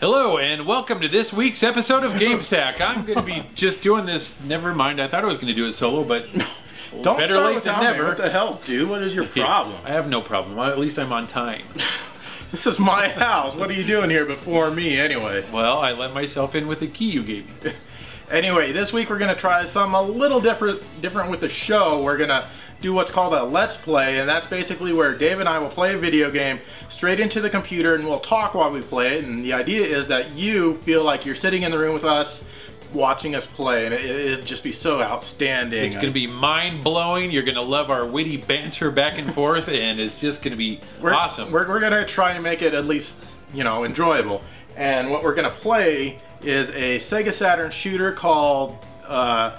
Hello and welcome to this week's episode of Game Sack. I'm going to be just doing this. Never mind, I thought I was going to do it solo, but Don't better start late than me. never. What the hell, dude? What is your problem? I have no problem. At least I'm on time. This is my house. What are you doing here before me, anyway? Well, I let myself in with the key you gave me. Anyway, this week we're gonna try something a little different, different with the show. We're gonna do what's called a let's play, and that's basically where Dave and I will play a video game straight into the computer, and we'll talk while we play it. And the idea is that you feel like you're sitting in the room with us, watching us play, and it, it'd just be so outstanding. It's going to be mind blowing. You're going to love our witty banter back and forth, and it's just going to be we're, awesome. We're, we're gonna try and make it at least, you know, enjoyable. And what we're gonna play is a Sega Saturn shooter called, uh,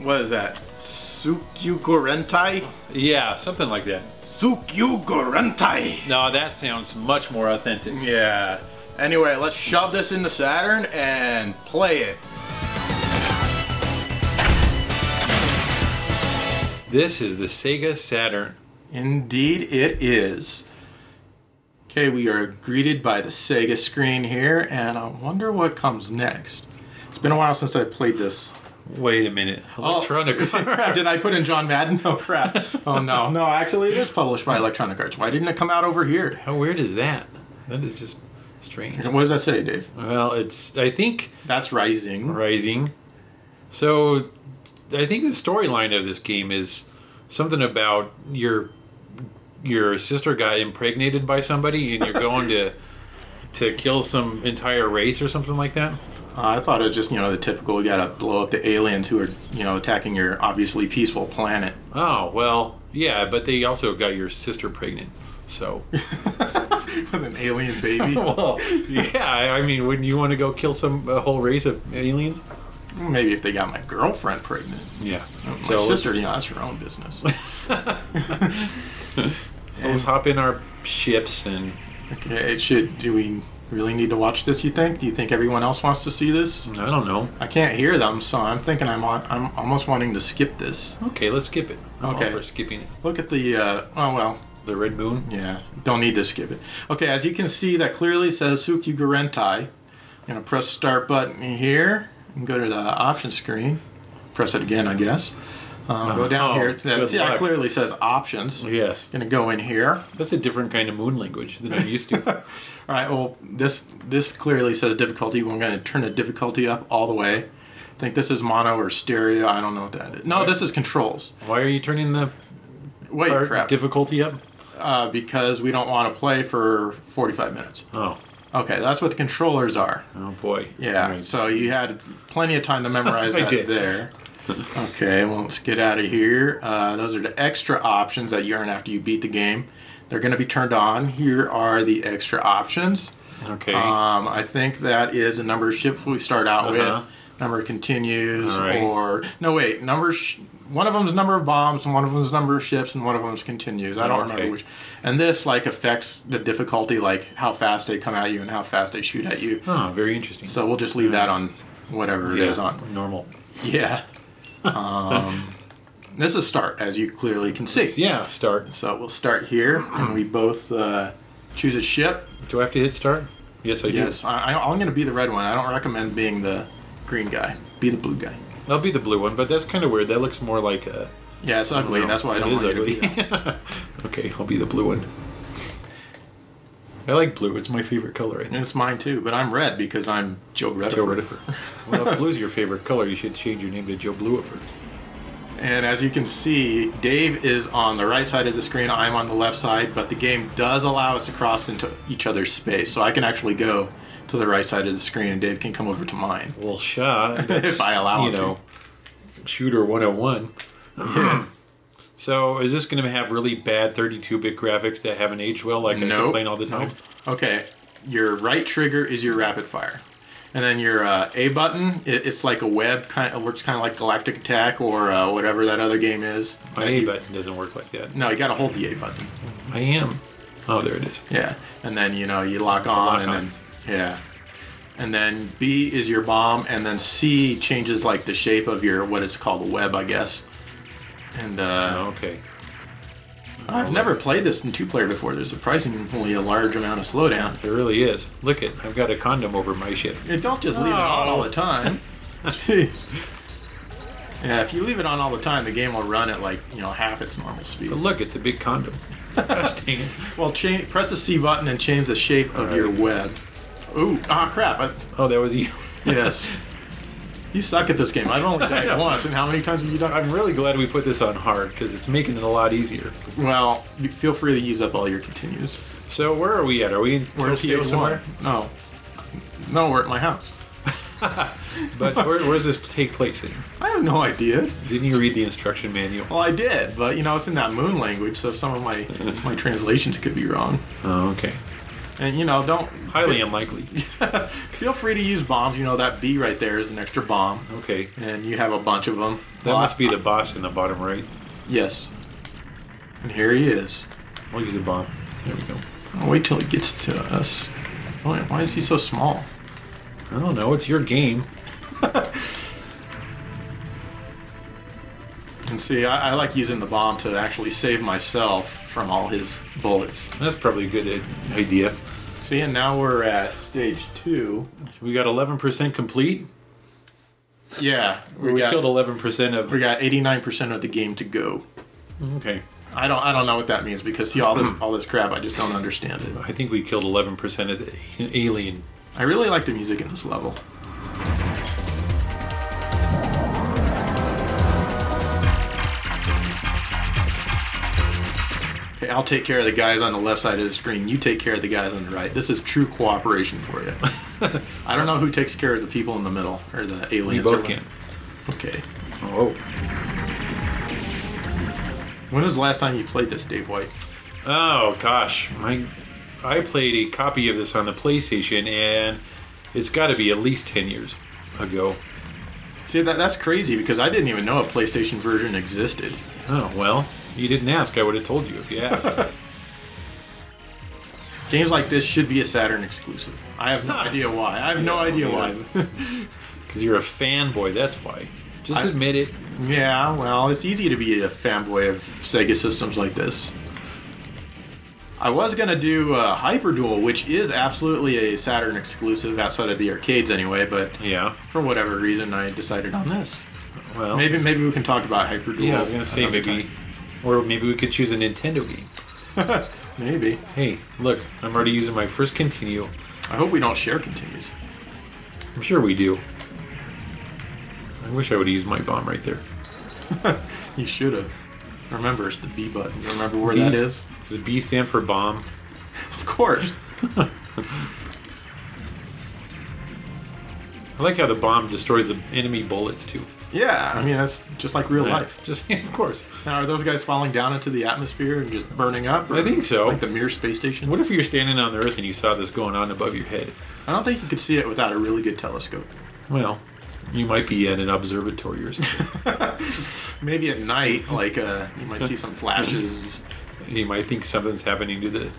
what is that? Soukyugurentai? yeah, something like that. Soukyugurentai! No, that sounds much more authentic. Yeah. Anyway, let's shove this in the Saturn and play it. This is the Sega Saturn. Indeed, it is. Okay, we are greeted by the Sega screen here, and I wonder what comes next. It's been a while since I played this Wait a minute. Electronic. Oh, oh, crap, did I put in John Madden? Oh crap. Oh no. No, actually it is published by Electronic Arts. Why didn't it come out over here? How weird is that? That is just strange. What does that say, Dave? Well, it's, I think, That's Raizing. Raizing. So, I think the storyline of this game is something about your your sister got impregnated by somebody, and you're going to to kill some entire race or something like that. Uh, I thought it was just, you know, the typical you gotta blow up the aliens who are, you know, attacking your obviously peaceful planet. Oh well, yeah, but they also got your sister pregnant. So, With an alien baby. well, yeah, I I mean, wouldn't you want to go kill some a whole race of aliens? Maybe if they got my girlfriend pregnant. Yeah. My So sister, you know, that's her own business. So let's hop in our ships and okay, it should do we really need to watch this, you think? Do you think everyone else wants to see this? I don't know. I can't hear them, so I'm thinking I'm on, I'm almost wanting to skip this. Okay, let's skip it. I'm Okay. for skipping it. Look at the uh oh well, The red moon. yeah, don't need to skip it. Okay, as you can see that clearly says Soukyugurentai. I'm gonna press start button here and go to the option screen. Press it again, I guess. Um, go down Oh, here. It's that, good see, that luck. clearly says options. Yes. Gonna go in here. That's a different kind of moon language than I'm used to. All right. Well, this this clearly says difficulty. We're going to turn the difficulty up all the way. I think this is mono or stereo. I don't know what that is. No, this is controls. Why are you turning the Wait, crap. difficulty up? uh, because we don't want to play for 45 minutes. Oh, Okay, that's what the controllers are. oh boy. Yeah. Right. So you had plenty of time to memorize that did. there. Okay. Well, let's get out of here. Uh, those are the extra options that you earn after you beat the game. They're going to be turned on. Here are the extra options. Okay. Um, I think that is the number of ships we start out Uh-huh. with. Number continues, right. or no, wait, number. One of them is number of bombs, and one of them is number of ships, and one of them is continues. I don't Okay. remember which. And this like affects the difficulty, like how fast they come at you and how fast they shoot at you. oh, very interesting. So we'll just leave that on whatever it is on. normal. Yeah. Um, this is start, as you clearly can see. Yeah, start. So we'll start here, and we both uh, choose a ship. Do I have to hit start? Yes, I do. Yes, I, I- I'm going to be the red one. I don't recommend being the green guy. Be the blue guy. I'll be the blue one, but that's kind of weird. That looks more like a. Yeah, it's ugly, and that's why I don't is want you to be. ugly. okay, I'll be the blue one. I like blue. It's my favorite color. I think. And it's mine too, but I'm red because I'm Joe Redifer. Joe Redifer. well, if blue's your favorite color, you should change your name to Joe Blueford. And as you can see, Dave is on the right side of the screen. I'm on the left side, but the game does allow us to cross into each other's space, so I can actually go to the right side of the screen, and Dave can come over to mine. Well, Shaw, if I allow you him to. know, shooter 101. so, is this going to have really bad 32-bit graphics that haven't aged well, like I Nope. complain all the time? Okay, your right trigger is your rapid fire, and then your uh, A button, it, it's like a web kind. Of, works kind of like Galactic Attack or uh, whatever that other game is. My A you- button doesn't work like that. No, you got to hold the A button. I am. Oh, there it is. Yeah, and then you know you lock on, lock and on. then yeah, and then B is your bomb, and then C changes like the shape of your what it's called a web, I guess. And uh, Oh, okay. I've never played this in two player before. There's surprisingly a large amount of slowdown. It really is. Look it. I've got a condom over my ship. It don't just leave it on all the time. Jeez. Yeah, if you leave it on all the time, the game will run at like you know half its normal speed. But look, it's a big condom. Gosh dang it. Well, cha- press the C button and change the shape of your web. Ooh, ah, crap! I, Oh, that was you. yes, you suck at this game. I've only done it once, and how many times have you done? I'm really glad we put this on hard because it's making it a lot easier. Well, you feel free to use up all your continues. So where are we at? Are we in We're Tokyo TO1. somewhere? No, no, we're at my house. But where, where does this take place in? I have no idea. Didn't you read the instruction manual? Well, I did, but you know it's in that moon language, so some of my my translations could be wrong. Oh, okay. And you know, don't Highly unlikely. feel free to use bombs. You know that B right there is an extra bomb, Okay. and you have a bunch of them. That must be the boss in the bottom right. yes. And here he is. We'll use a bomb. There we go. I'll wait till he gets to us. Why, why is he so small? I don't know. It's your game. And see, I, I like using the bomb to actually save myself from all his bullets. That's probably a good idea. See, and now we're at stage two. We got 11% complete. Yeah, We, we, got killed 11% of. we got 89% of the game to go. Okay. I don't I don't know what that means because see all this all this crap I just don't understand it. I think we killed 11% of the alien. I really like the music in this level. Okay, I'll take care of the guys on the left side of the screen. You take care of the guys on the right. This is true cooperation for you. I don't know who takes care of the people in the middle or the aliens. both or can. Okay. Oh. When was the last time you played this, Dave White? Oh gosh, my I played a copy of this on the PlayStation, and it's got to be at least ten years ago. See that that's crazy because I didn't even know a PlayStation version existed. Oh well, you didn't ask. I would have told you if you asked. Games like this should be a Saturn exclusive. I have no idea why. I have no idea why. Because you're a fanboy. That's why. Just I- admit it. yeah, well, it's easy to be a fanboy of Sega systems like this. I was gonna do uh, Hyper Duel, which is absolutely a Saturn exclusive outside of the arcades anyway, but Yeah. for whatever reason, I decided on this. Well. Maybe maybe we can talk about Hyper Duel. Yeah, I was gonna say another maybe, or maybe we could choose a Nintendo game. maybe. Hey, look, I'm already using my first continue. I hope we don't share continues. I'm sure we do. I wish I would use my bomb right there. You should have. Remember, it's the B button. You remember where B? that is? Does the B stand for bomb? Of course. I like how the bomb destroys the enemy bullets too. Yeah, I mean that's just like real Yeah, life. Just of course. Now, are those guys falling down into the atmosphere and just burning up? or I think so. Like the Mir space station. What if you're standing on the Earth and you saw this going on above your head? I don't think you could see it without a really good telescope. Well, you might be at an observatory or something. Maybe at night, like uh, you might see some flashes. you might think something's happening to the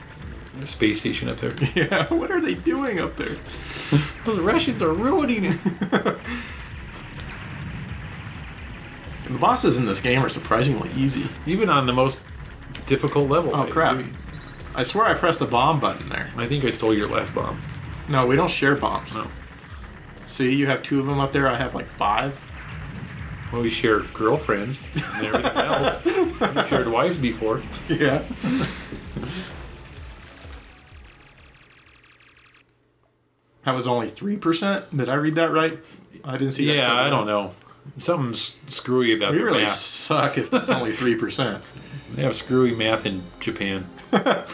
the space station up there. yeah, what are they doing up there? the Russians are ruining it. The bosses in this game are surprisingly easy. Even on the most difficult level. Oh I crap! agree. I swear I pressed the bomb button there. I think I stole your last bomb. No, we don't share bombs. No. See, you have two of them up there. I have like five. Well, we share girlfriends and everything else. We've shared wives before. Yeah. That was only three percent. Did I read that right? I didn't see that. Yeah, I don't know. Something's screwy about We their really math. suck if it's only three percent. They have screwy math in Japan.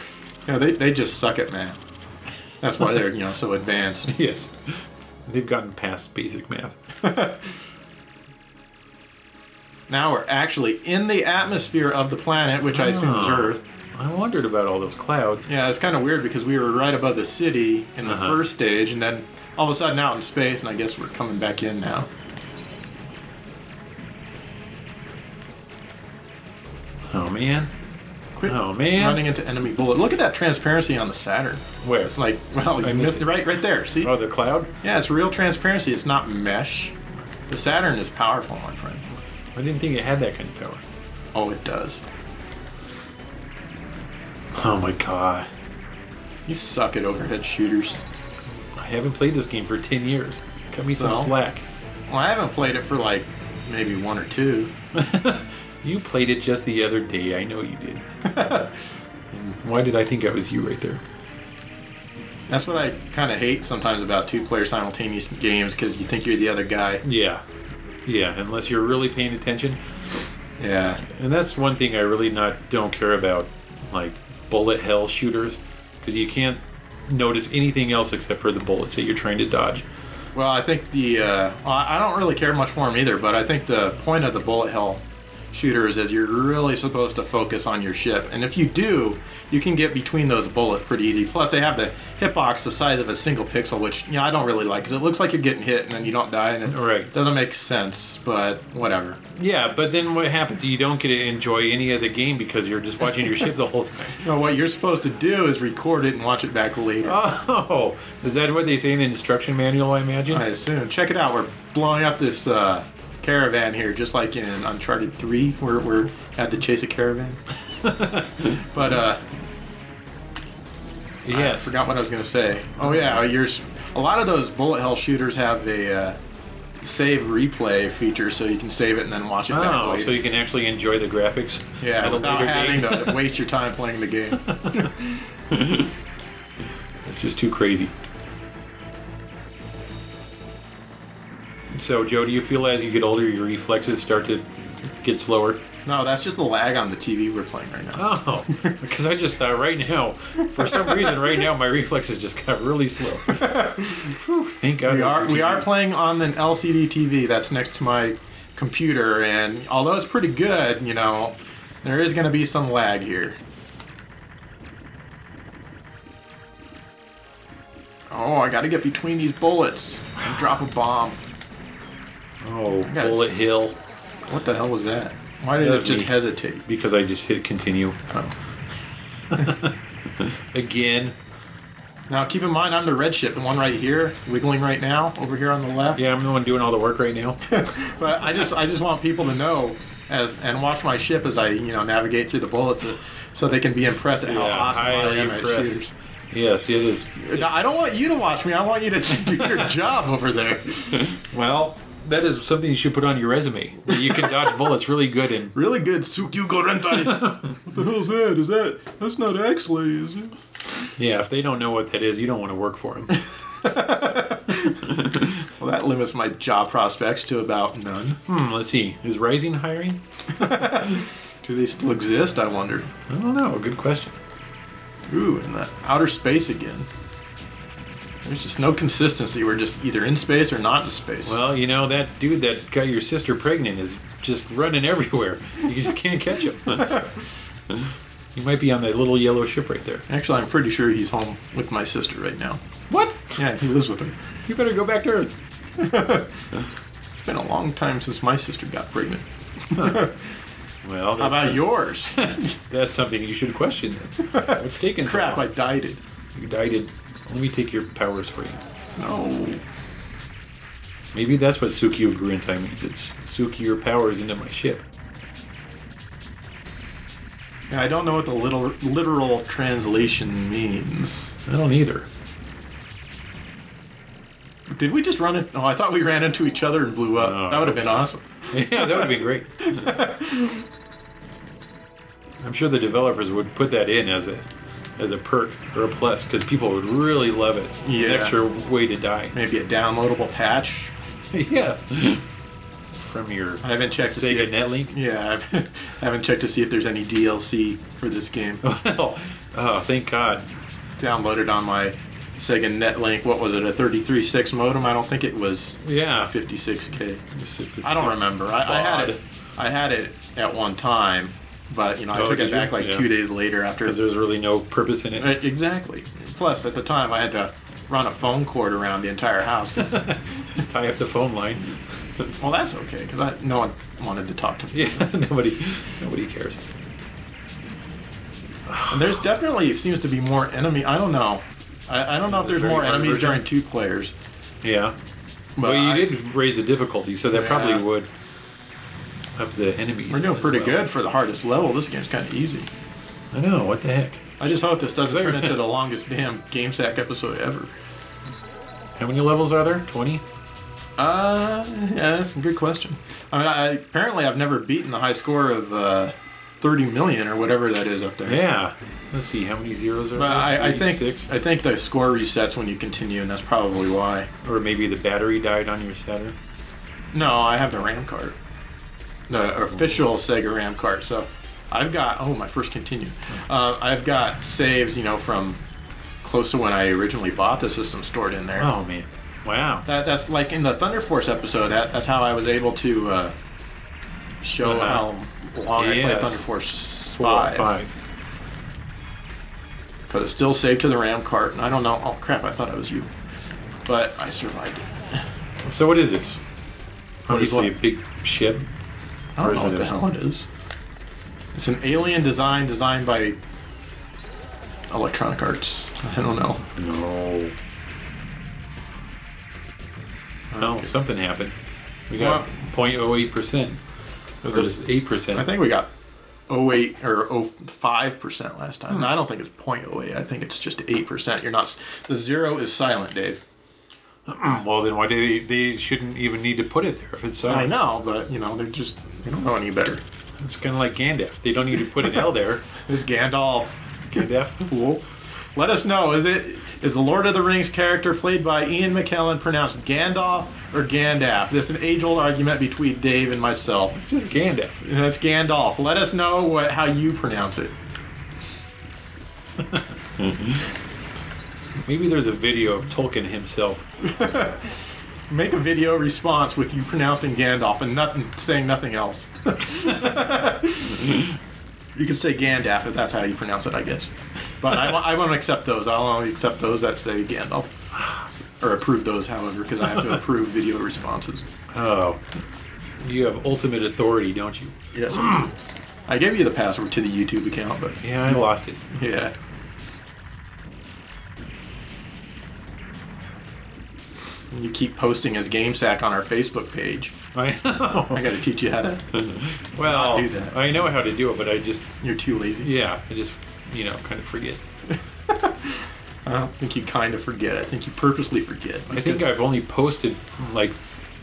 Yeah, they, they just suck at math. That's why they're you know so advanced. yes. They've gotten past basic math. Now we're actually in the atmosphere of the planet, which I assume is Ah. Earth. I wondered about all those clouds. Yeah, it's kind of weird because we were right above the city in the Uh-huh. first stage, and then all of a sudden out in space, and I guess we're coming back in now. Oh man. Quit Oh, man. running into enemy bullet. Look at that transparency on the Saturn. Where? It's like, well, I you missed it right, right there. See? Oh, the cloud? Yeah, it's real transparency. It's not mesh. The Saturn is powerful, my friend. I didn't think it had that kind of power. Oh, it does. Oh my god. You suck at overhead shooters. I haven't played this game for 10 years. Cut me some slack. Well, I haven't played it for like maybe one or two. you played it just the other day. I know you did. And why did I think it was you right there? That's what I kind of hate sometimes about two-player simultaneous games because you think you're the other guy. Yeah. Yeah, unless you're really paying attention. Yeah. And that's one thing I really not don't care about, like bullet hell shooters, because you can't notice anything else except for the bullets that you're trying to dodge. Well, I think the uh, I don't really care much for them either, but I think the point of the bullet hell shooters is you're really supposed to focus on your ship, and if you do, you can get between those bullets pretty easy. Plus, they have the hitbox the size of a single pixel, which you know I don't really like because it looks like you're getting hit and then you don't die, and it Right. doesn't make sense. But whatever. Yeah, but then what happens? You don't get to enjoy any of the game because you're just watching your ship the whole time. No, what you're supposed to do is record it and watch it back later. Oh, is that what they say in the instruction manual? I imagine. I assume. Check it out. We're blowing up this uh, caravan here, just like in Uncharted 3, where we had to chase a caravan. but uh, I yes. forgot what I was going to say. Oh yeah, you're. s- A lot of those bullet hell shooters have a uh, save replay feature, so you can save it and then watch it back Oh, later. so you can actually enjoy the graphics. yeah, without having date? to waste your time playing the game. It's just too crazy. So, Joe, do you feel as you get older, your reflexes start to get slower? no, that's just the lag on the TV we're playing right now. Oh, because I just thought right now, for some reason, right now, my reflexes just got really slow. Whew, thank God. We are we are playing on an LCD TV that's next to my computer, and although it's pretty good, you know, there is going to be some lag here. Oh, I got to get between these bullets and drop a bomb. Oh, got it. Bullet Hill. What the hell was that? Why did it just me. hesitate? Because I just hit continue Oh. again. Now keep in mind, I'm the red ship, the one right here, wiggling right now, over here on the left. Yeah, I'm the one doing all the work right now. But I just I just want people to know as and watch my ship as I you know navigate through the bullets, so, so they can be impressed at how awesome I am at shooters. Yes, it is. No, I don't want you to watch me. I want you to do your job over there. Well, that is something you should put on your resume. That you can dodge bullets really good and Really good, Tsukyugo Rentai. what the hell's that? Is that that's not actually is it? yeah, if they don't know what that is, you don't want to work for them. Well, that limits my job prospects to about none. hmm, let's see. Is Raizing hiring? Do they still exist? I wonder. I don't know. Good question. Ooh, in the outer space again. There's just no consistency. We're just either in space or not in space. Well, you know that dude that got your sister pregnant is just running everywhere. You just can't catch him. he might be on that little yellow ship right there. Actually, I'm pretty sure he's home with my sister right now. What? Yeah, he lives with her. You better go back to Earth. It's been a long time since my sister got pregnant. Well, How about yours? that's something you should question. Then. What's taking so Crap, I long? died it. You died it. Let me take your powers for you. No. Maybe that's what Sukiyo Gurentai means. It's Suki your powers into my ship. Yeah, I don't know what the little literal translation means. I don't either. Did we just run it? Oh, I thought we ran into each other and blew up. Oh, that would have been awesome. Yeah, that would be great. I'm sure the developers would put that in as a as a perk or a plus because people would really love it. An Yeah. extra way to die. Maybe a downloadable patch. yeah. From your I haven't checked to see. Sega If, Netlink. yeah, I've, I haven't checked to see if there's any DLC for this game. Well, oh, thank God. Downloaded on my Sega Netlink. What was it? A 33.6 modem? I don't think it was Yeah. 56k. Just sit don't remember. I, I had it. I had it at one time, but you know I Oh, took it back you? like Yeah. two days later after. Because there's really no purpose in it. Exactly. Plus, at the time, I had to run a phone cord around the entire house. Tie up the phone line. well, that's okay because no one wanted to talk to me. Yeah, nobody, nobody cares. And there's definitely seems to be more enemy. I don't know. I, I don't know if there's Very more enemies version? during two players. Yeah. But well, you I- did raise the difficulty, so that Yeah. probably would up the enemies. We're doing pretty well. good for the hardest level. This game's kind of easy. I know. What the heck? I just hope this doesn't turn into the longest damn Game Sack episode ever. How many levels are there? Twenty. Uh, yeah, that's a good question. I mean, I, apparently I've never beaten the high score of uh, 30 million or whatever that is up there. Yeah. Let's see. How many zeros are there? I, I think I think the score resets when you continue, and that's probably why. or maybe the battery died on your Saturn. No, I have the RAM card, the official Sega RAM card. So I've got oh my first continue. Uh, I've got saves, you know, from close to when I originally bought the system stored in there. Oh man. Wow. That, that's like in the Thunder Force episode. That, that's how I was able to uh, show Uh-huh. how long I played Yes. Thunder Force Four, five. Five. Because it's still saved to the RAM cart, and I don't know. Oh crap! I thought it was you, but I survived it. So what is this? Obviously a big ship. I don't know what the hell it is. It's an alien design designed by Electronic Arts. I don't know. No. No, something happened. We got Well- 0.08 percent. Is Or it- eight percent. I think we got 08 or 05 percent last time. Hmm. No, I don't think it's 0.08. I think it's just 8 percent. You're not. The zero is silent, Dave. Well, then why do they? They shouldn't even need to put it there if it's so. I know, but you know they're just they don't know any better. It's kind of like Gandalf. They don't need to put an L there. Is Gandalf Gandalf. cool? Let us know. Is it is the Lord of the Rings character played by Ian McKellen pronounced Gandalf or Gandalf? This is an age-old argument between Dave and myself. It's just Gandalf. And that's Gandalf. Let us know what how you pronounce it. Mm-hmm. Maybe there's a video of Tolkien himself. Make a video response with you pronouncing Gandalf and nothing saying nothing else. you can say Gandalf if that's how you pronounce it, I guess. But I, I won't accept those. I'll only accept those that say Gandalf. Or approve those, however, because I have to approve video responses. Oh, you have ultimate authority, don't you? Yes, I gave you the password to the YouTube account, but Yeah, I lost it. yeah. You keep posting as GameSack on our Facebook page. I know. I got to teach you how to. well, do that. I know how to do it, but I just, You're too lazy. yeah, I just, you know, kind of forget. I don't think you kind of forget. I think you purposely forget. I think I've only posted like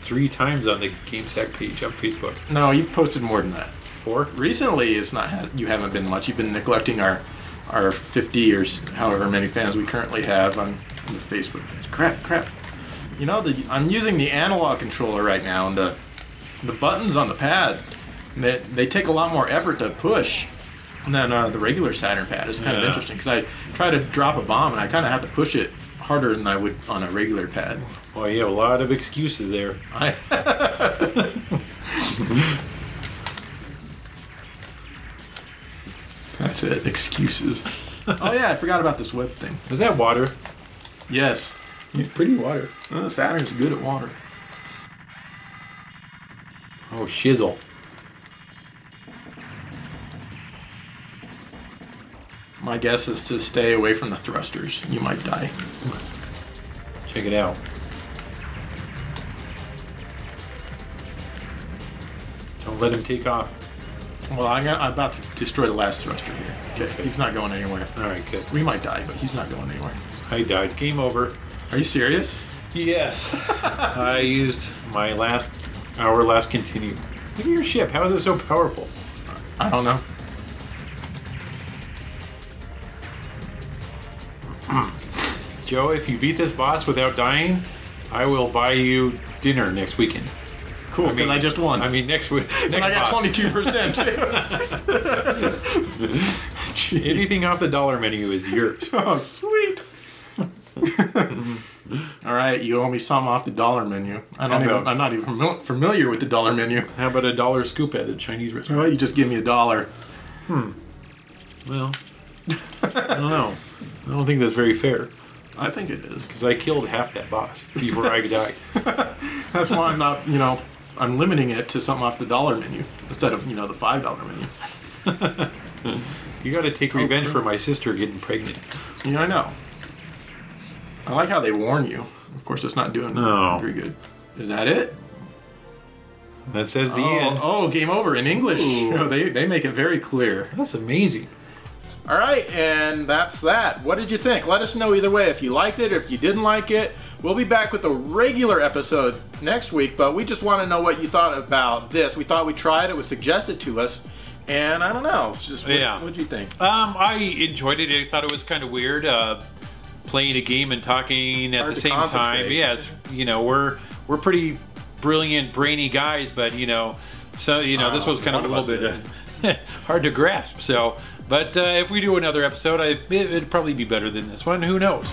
three times on the GameSack page on Facebook. no, you've posted more than that. Four? Recently, it's not. You haven't been much. You've been neglecting our our 50 or however many fans we currently have on, on the Facebook page. Crap, crap. You know, the I'm using the analog controller right now, and the the buttons on the pad they, they take a lot more effort to push than uh, the regular Saturn pad. It's kind of interesting because I try to drop a bomb and I kind of have to push it harder than I would on a regular pad. Well, you have a lot of excuses there. I That's it. Excuses. oh yeah, I forgot about this web thing. Is that water? Yes, It's pretty water. Uh, Saturn's good at water. Oh, shizzle. My guess is to stay away from the thrusters. You might die. Check it out. Don't let him take off. Well, I'm, gonna, I'm about to destroy the last thruster here. Okay, Okay. he's not going anywhere. All right, good. We might die, but he's not going anywhere. I died. Game over. Are you serious? Yes. I used my last our last continue. Look at your ship. How is it so powerful? I don't know. Joe, if you beat this boss without dying, I will buy you dinner next weekend. Cool, because I, just won. I mean, next week. Next and I got boss. 22%. Anything off the dollar menu is yours. oh, sweet. All right, you owe me some off the dollar menu. I don't even, I'm not even familiar with the dollar menu. How about a dollar scoop at a Chinese restaurant? Well, you just give me a dollar. Hmm. Well, I don't know. I don't think that's very fair I think it is. because I killed half that boss before I died. That's why I'm not, you know, I'm limiting it to something off the dollar menu instead of, you know, the five dollar menu. You got to take revenge for my sister getting pregnant. Yeah, I know. I like how they warn you. Of course, it's not doing No. very good. Is that it? That says the oh, end. oh, game over in English. Oh, they, they make it very clear. That's amazing. All right, and that's that. What did you think? Let us know either way if you liked it or if you didn't like it. We'll be back with a regular episode next week, but we just want to know what you thought about this. We thought we tried it, was suggested to us, and I don't know. It's just what, Yeah. what do you think? Um, I enjoyed it. I thought it was kind of weird uh, playing a game and talking at Hard the same time. Yes, you know we're we're pretty brilliant, brainy guys, but you know, so you know this Uh, was kind of a little bit uh, hard to grasp. So, but uh, if we do another episode, I, it, it'd probably be better than this one. Who knows?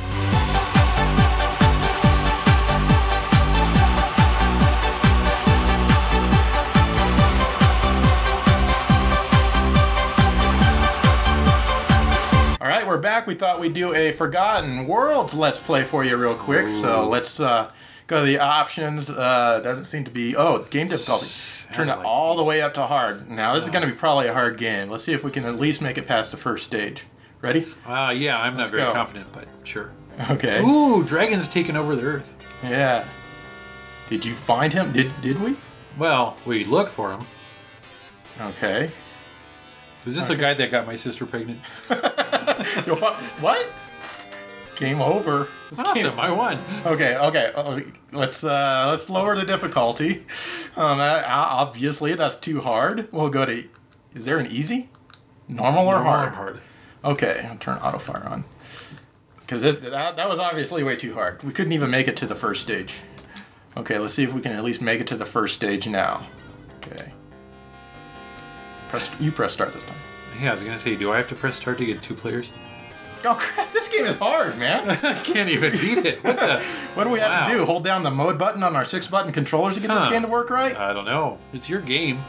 We're back. We thought we'd do a Forgotten Worlds Let's Play for you real quick. So let's uh, go to the options. Uh, doesn't seem to be. Oh, game difficulty. Turn it all the way up to hard. Now, this is going to be probably a hard game. Let's see if we can at least make it past the first stage. Ready? Uh, yeah, I'm Let's not very go. confident, but sure. Okay. Ooh, dragons taking over the earth. Yeah. Did you find him? Did did we? Well, we looked for him. Okay. Is this the guy that got my sister pregnant? You'll what? Game over. Game- Awesome, I won. Okay, okay. uh, Let's uh, let's lower the difficulty. Um, uh, obviously, that's too hard. We'll go to. Is there an easy, normal or hard? hard. Okay, I'll turn auto fire on. Because that, that was obviously way too hard. We couldn't even make it to the first stage. Okay, let's see if we can at least make it to the first stage now. Press, you press start this time. Yeah, I was gonna say, do I have to press start to get two players? Oh crap! This game is hard, man. I can't even beat it. What the? what do we have to do? Hold down the mode button on our six button controllers to get this game to work right? I don't know. It's your game.